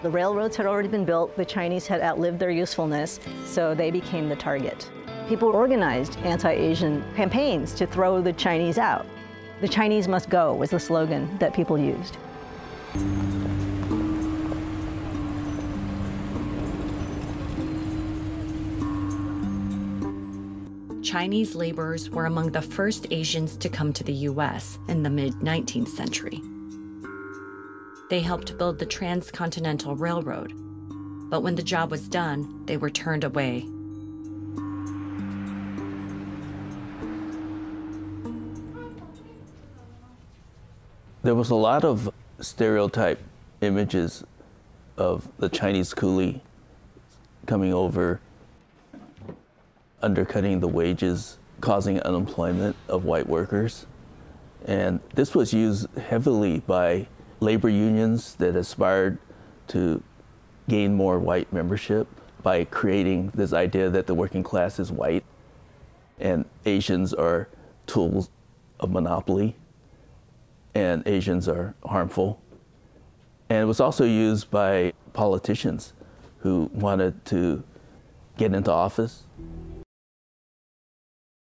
The railroads had already been built, the Chinese had outlived their usefulness, so they became the target. People organized anti-Asian campaigns to throw the Chinese out. The Chinese must go was the slogan that people used. Chinese laborers were among the first Asians to come to the US in the mid 19th century. They helped build the Transcontinental Railroad, but when the job was done, they were turned away. There was a lot of stereotype images of the Chinese coolie coming over, undercutting the wages, causing unemployment of white workers. And this was used heavily by labor unions that aspired to gain more white membership by creating this idea that the working class is white and Asians are tools of monopoly and Asians are harmful. And it was also used by politicians who wanted to get into office